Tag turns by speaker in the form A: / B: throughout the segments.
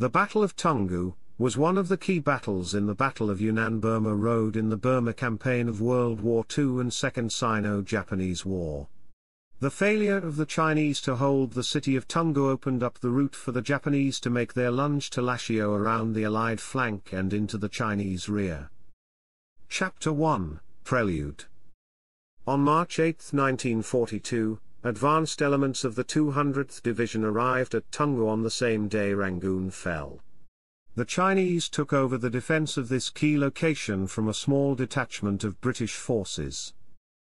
A: The Battle of Toungoo was one of the key battles in the Battle of Yunnan-Burma Road in the Burma campaign of World War II and Second Sino-Japanese War. The failure of the Chinese to hold the city of Toungoo opened up the route for the Japanese to make their lunge to Lashio around the Allied flank and into the Chinese rear. Chapter 1 Prelude On March 8, 1942, advanced elements of the 200th Division arrived at Toungoo on the same day Rangoon fell. The Chinese took over the defense of this key location from a small detachment of British forces.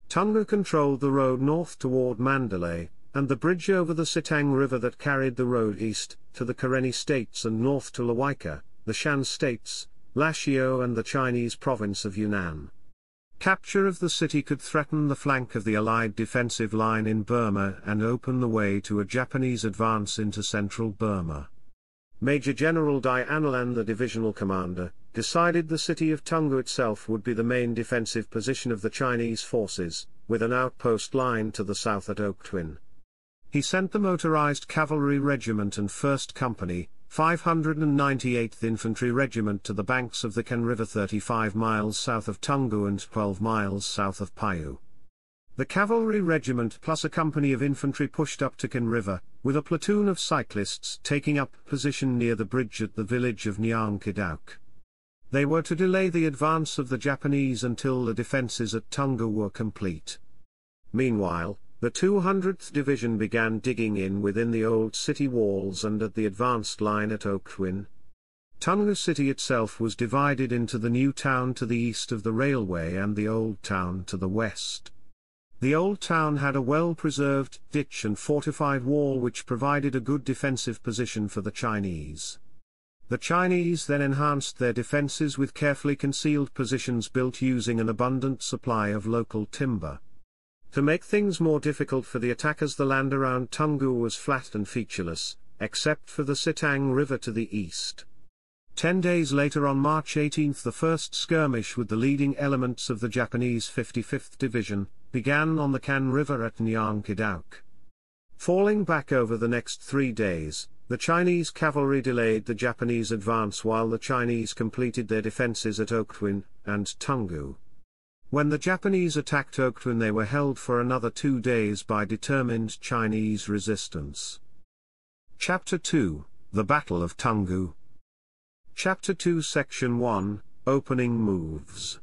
A: Toungoo controlled the road north toward Mandalay, and the bridge over the Sitang River that carried the road east, to the Karenni states and north to Lawaika, the Shan states, Lashio and the Chinese province of Yunnan. Capture of the city could threaten the flank of the Allied defensive line in Burma and open the way to a Japanese advance into central Burma. Major General Dai Anlan the divisional commander, decided the city of Toungoo itself would be the main defensive position of the Chinese forces, with an outpost line to the south at Oktwin. He sent the motorized cavalry regiment and 1st Company, 598th Infantry Regiment to the banks of the Ken River 35 miles south of Toungoo and 12 miles south of Pyu. The cavalry regiment plus a company of infantry pushed up to Ken River, with a platoon of cyclists taking up position near the bridge at the village of Nyaungchidauk. They were to delay the advance of the Japanese until the defenses at Toungoo were complete. Meanwhile, the 200th Division began digging in within the old city walls and at the advanced line at Oktwin. Toungoo city itself was divided into the new town to the east of the railway and the old town to the west. The old town had a well-preserved ditch and fortified wall which provided a good defensive position for the Chinese. The Chinese then enhanced their defenses with carefully concealed positions built using an abundant supply of local timber. To make things more difficult for the attackers the land around Toungoo was flat and featureless, except for the Sitang River to the east. Ten days later on March 18 the first skirmish with the leading elements of the Japanese 55th Division, began on the Kan River at Nyaungchidauk. Falling back over the next three days, the Chinese cavalry delayed the Japanese advance while the Chinese completed their defenses at Oktwin and Toungoo. When the Japanese attacked Oktwin they were held for another two days by determined Chinese resistance. Chapter 2 The Battle of Toungoo Chapter 2 Section 1 Opening Moves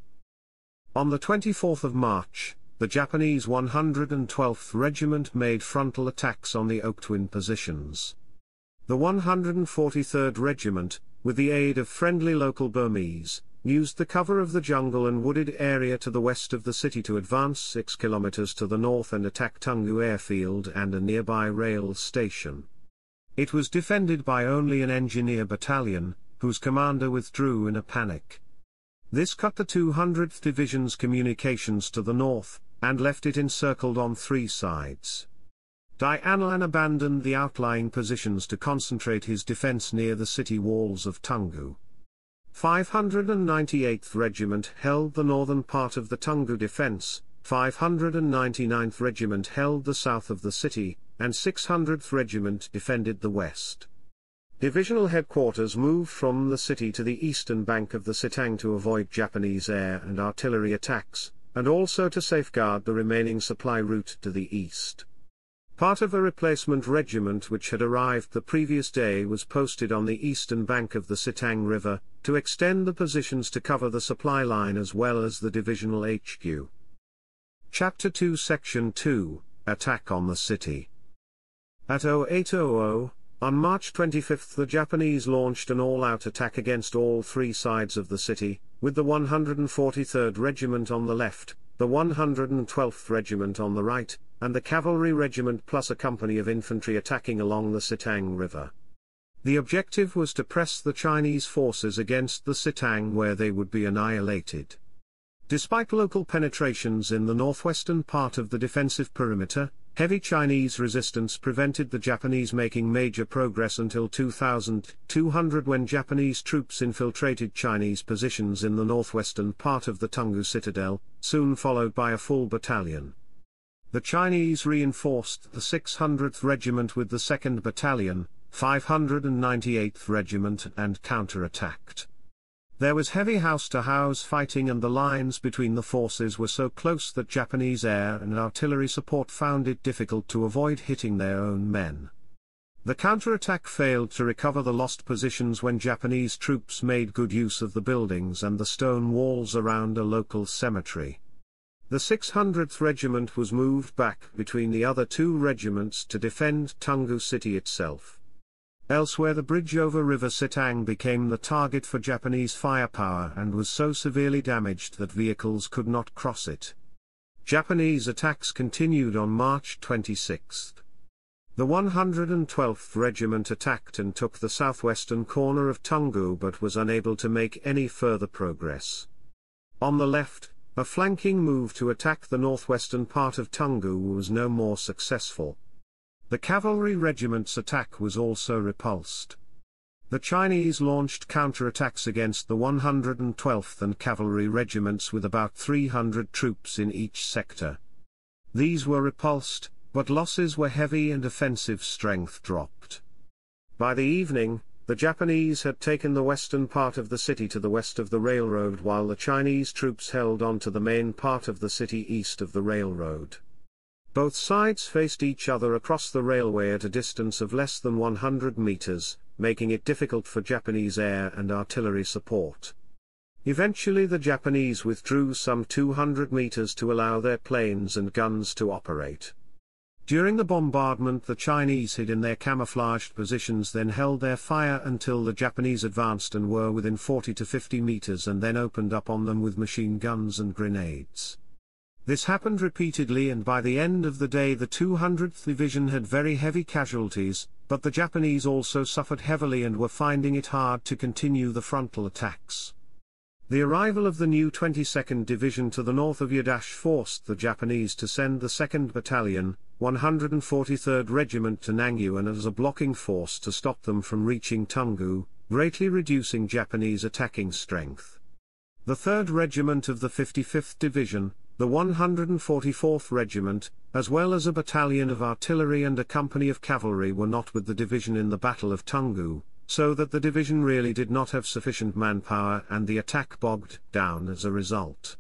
A: On the 24th of March, the Japanese 112th Regiment made frontal attacks on the Oktwin positions. The 143rd Regiment, with the aid of friendly local Burmese, used the cover of the jungle and wooded area to the west of the city to advance 6 kilometers to the north and attack Toungoo airfield and a nearby rail station. It was defended by only an engineer battalion, whose commander withdrew in a panic. This cut the 200th Division's communications to the north, and left it encircled on three sides. Dai Anlan abandoned the outlying positions to concentrate his defense near the city walls of Toungoo. 598th Regiment held the northern part of the Toungoo defense, 599th Regiment held the south of the city, and 600th Regiment defended the west. Divisional headquarters moved from the city to the eastern bank of the Sitang to avoid Japanese air and artillery attacks, and also to safeguard the remaining supply route to the east. Part of a replacement regiment which had arrived the previous day was posted on the eastern bank of the Sitang River, to extend the positions to cover the supply line as well as the divisional HQ. Chapter 2 Section 2 Attack on the City At 0800, on March 25 the Japanese launched an all-out attack against all three sides of the city, with the 143rd Regiment on the left, the 112th Regiment on the right, and the Cavalry Regiment plus a company of infantry attacking along the Sitang River. The objective was to press the Chinese forces against the Sitang where they would be annihilated. Despite local penetrations in the northwestern part of the defensive perimeter, Heavy Chinese resistance prevented the Japanese making major progress until 2200 when Japanese troops infiltrated Chinese positions in the northwestern part of the Toungoo citadel, soon followed by a full battalion. The Chinese reinforced the 600th Regiment with the 2nd Battalion, 598th Regiment and counter-attacked. There was heavy house-to-house fighting and the lines between the forces were so close that Japanese air and artillery support found it difficult to avoid hitting their own men. The counterattack failed to recover the lost positions when Japanese troops made good use of the buildings and the stone walls around a local cemetery. The 600th Regiment was moved back between the other two regiments to defend Toungoo city itself. Elsewhere the bridge over River Sitang became the target for Japanese firepower and was so severely damaged that vehicles could not cross it. Japanese attacks continued on March 26. The 112th Regiment attacked and took the southwestern corner of Toungoo but was unable to make any further progress. On the left, a flanking move to attack the northwestern part of Toungoo was no more successful. The cavalry regiment's attack was also repulsed. The Chinese launched counterattacks against the 112th and cavalry regiments with about 300 troops in each sector. These were repulsed, but losses were heavy and offensive strength dropped. By the evening, the Japanese had taken the western part of the city to the west of the railroad while the Chinese troops held on to the main part of the city east of the railroad. Both sides faced each other across the railway at a distance of less than 100 meters, making it difficult for Japanese air and artillery support. Eventually the Japanese withdrew some 200 meters to allow their planes and guns to operate. During the bombardment the Chinese hid in their camouflaged positions then held their fire until the Japanese advanced and were within 40 to 50 meters and then opened up on them with machine guns and grenades. This happened repeatedly and by the end of the day the 200th Division had very heavy casualties, but the Japanese also suffered heavily and were finding it hard to continue the frontal attacks. The arrival of the new 22nd Division to the north of Yedashe forced the Japanese to send the 2nd Battalion, 143rd Regiment to Nangyun as a blocking force to stop them from reaching Toungoo, greatly reducing Japanese attacking strength. The 3rd Regiment of the 55th Division, the 144th Regiment, as well as a battalion of artillery and a company of cavalry were not with the division in the Battle of Toungoo, so that the division really did not have sufficient manpower and the attack bogged down as a result.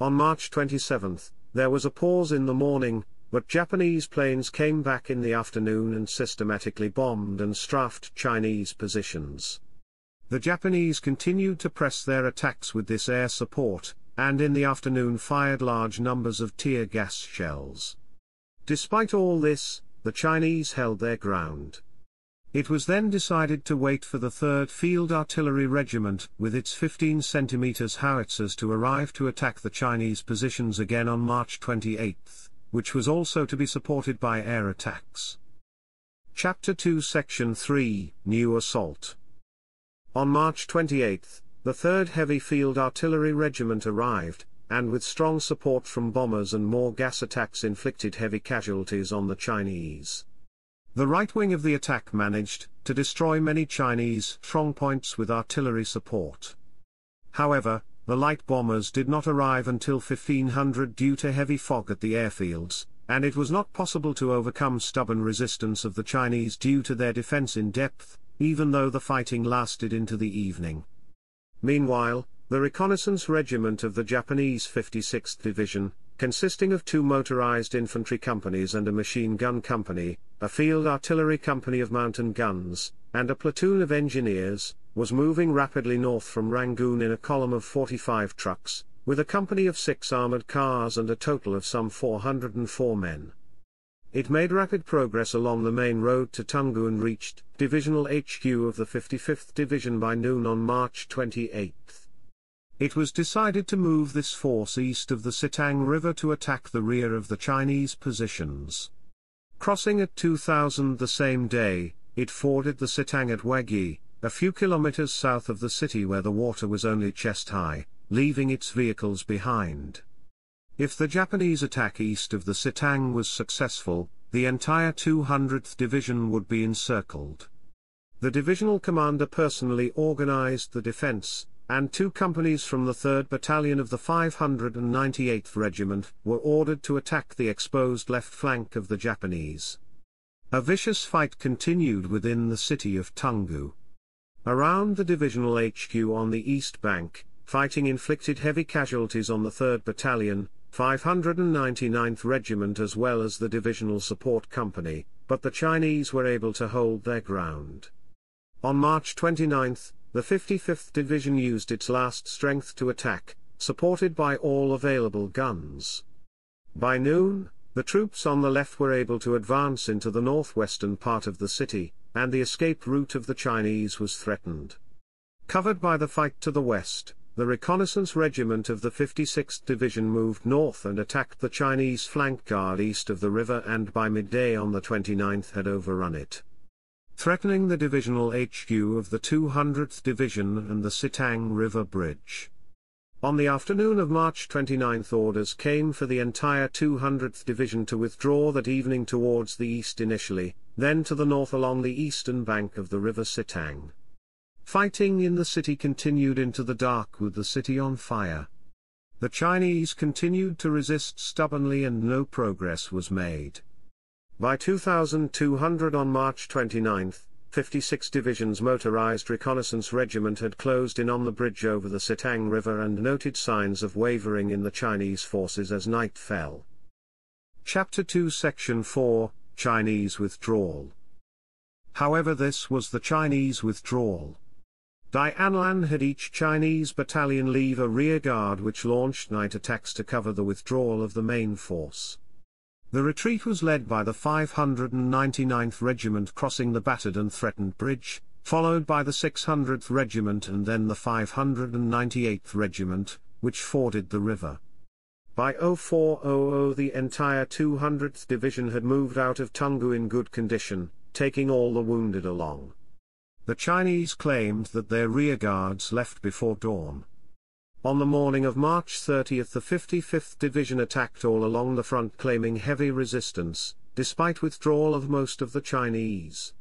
A: On March 27, there was a pause in the morning, but Japanese planes came back in the afternoon and systematically bombed and strafed Chinese positions. The Japanese continued to press their attacks with this air support, and in the afternoon fired large numbers of tear gas shells. Despite all this, the Chinese held their ground. It was then decided to wait for the 3rd Field Artillery Regiment with its 15 cm howitzers to arrive to attack the Chinese positions again on March 28, which was also to be supported by air attacks. Chapter 2 Section 3 New Assault On March 28, the 3rd Heavy Field Artillery Regiment arrived, and with strong support from bombers and more gas attacks inflicted heavy casualties on the Chinese. The right wing of the attack managed to destroy many Chinese strongpoints with artillery support. However, the light bombers did not arrive until 1500 due to heavy fog at the airfields, and it was not possible to overcome stubborn resistance of the Chinese due to their defense in depth, even though the fighting lasted into the evening. Meanwhile, the reconnaissance regiment of the Japanese 56th Division, consisting of two motorized infantry companies and a machine gun company, a field artillery company of mountain guns, and a platoon of engineers, was moving rapidly north from Rangoon in a column of 45 trucks, with a company of six armored cars and a total of some 404 men. It made rapid progress along the main road to Toungoo and reached Divisional HQ of the 55th Division by noon on March 28. It was decided to move this force east of the Sitang River to attack the rear of the Chinese positions. Crossing at 2000 the same day, it forded the Sitang at Wagi, a few kilometers south of the city where the water was only chest high, leaving its vehicles behind. If the Japanese attack east of the Sitang was successful, the entire 200th Division would be encircled. The divisional commander personally organized the defense, and two companies from the 3rd Battalion of the 598th Regiment were ordered to attack the exposed left flank of the Japanese. A vicious fight continued within the city of Toungoo. Around the divisional HQ on the east bank, fighting inflicted heavy casualties on the 3rd Battalion, 599th Regiment as well as the Divisional Support Company, but the Chinese were able to hold their ground. On March 29, the 55th Division used its last strength to attack, supported by all available guns. By noon, the troops on the left were able to advance into the northwestern part of the city, and the escape route of the Chinese was threatened. Covered by the fight to the west, the reconnaissance regiment of the 56th Division moved north and attacked the Chinese flank guard east of the river and by midday on the 29th had overrun it. Threatening the divisional HQ of the 200th Division and the Sitang River Bridge. On the afternoon of March 29 orders came for the entire 200th Division to withdraw that evening towards the east initially, then to the north along the eastern bank of the river Sitang. Fighting in the city continued into the dark with the city on fire. The Chinese continued to resist stubbornly and no progress was made. By 2200 on March 29, 56 Division's motorized reconnaissance regiment had closed in on the bridge over the Sitang River and noted signs of wavering in the Chinese forces as night fell. Chapter 2 Section 4 Chinese Withdrawal However this was the Chinese withdrawal. Dai Anlan had each Chinese battalion leave a rear guard which launched night attacks to cover the withdrawal of the main force. The retreat was led by the 599th Regiment crossing the battered and threatened bridge, followed by the 600th Regiment and then the 598th Regiment, which forded the river. By 0400 the entire 200th Division had moved out of Toungoo in good condition, taking all the wounded along. The Chinese claimed that their rearguards left before dawn. On the morning of March 30 the 55th Division attacked all along the front claiming heavy resistance, despite withdrawal of most of the Chinese.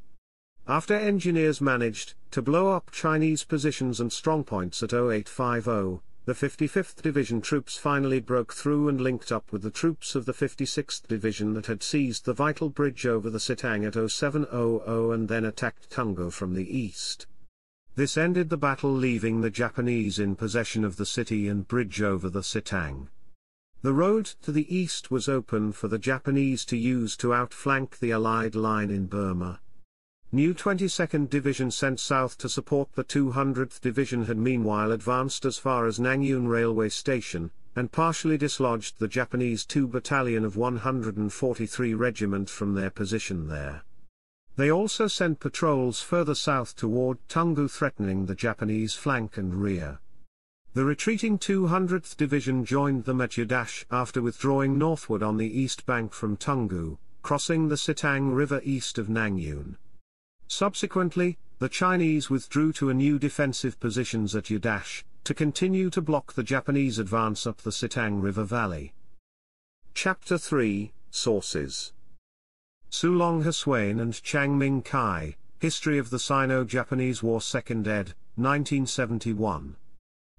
A: After engineers managed to blow up Chinese positions and strongpoints at 0850, the 55th Division troops finally broke through and linked up with the troops of the 56th Division that had seized the vital bridge over the Sitang at 0700 and then attacked Toungoo from the east. This ended the battle leaving the Japanese in possession of the city and bridge over the Sitang. The road to the east was open for the Japanese to use to outflank the Allied line in Burma. New 22nd Division sent south to support the 200th Division had meanwhile advanced as far as Nangyun Railway Station, and partially dislodged the Japanese 2 Battalion of 143 Regiment from their position there. They also sent patrols further south toward Toungoo threatening the Japanese flank and rear. The retreating 200th Division joined them at Yedashe after withdrawing northward on the east bank from Toungoo, crossing the Sitang River east of Nangyun. Subsequently, the Chinese withdrew to a new defensive positions at Yedashe, to continue to block the Japanese advance up the Sitang River Valley. Chapter 3 Sources Sulong Hsuen and Chang Ming Kai, History of the Sino-Japanese War 2nd ed., 1971.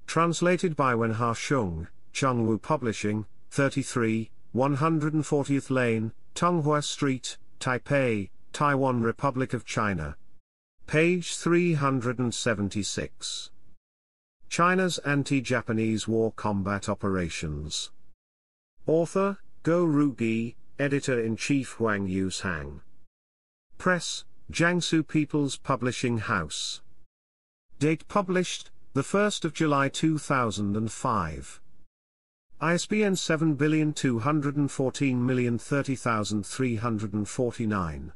A: Translated by Wenha Shung, Chungwu Publishing, 33, 140th Lane, Tunghua Street, Taipei, Taiwan Republic of China. Page 376. China's anti-Japanese war combat operations. Author, Go Rugi, Editor-in-Chief Huang Yushang. Press, Jiangsu People's Publishing House. Date published, 1 July 2005. ISBN 72014030349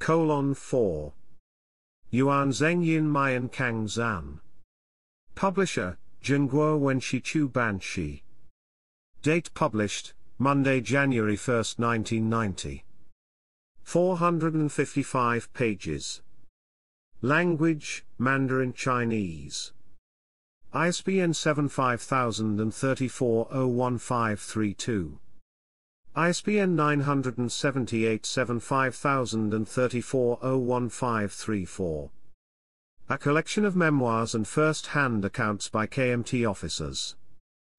A: colon 4. Yuan Zhengyin Mayan Kang Zan. Publisher, Zhenguo Wenshi Chu Banshi. Date published, Monday, January 1, 1990. 455 pages. Language, Mandarin Chinese. ISBN 75034 ISBN 978 75034 A collection of memoirs and first-hand accounts by KMT officers.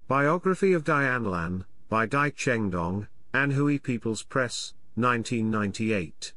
A: Biography of Dai Anlan, by Dai Chengdong, Anhui People's Press, 1998.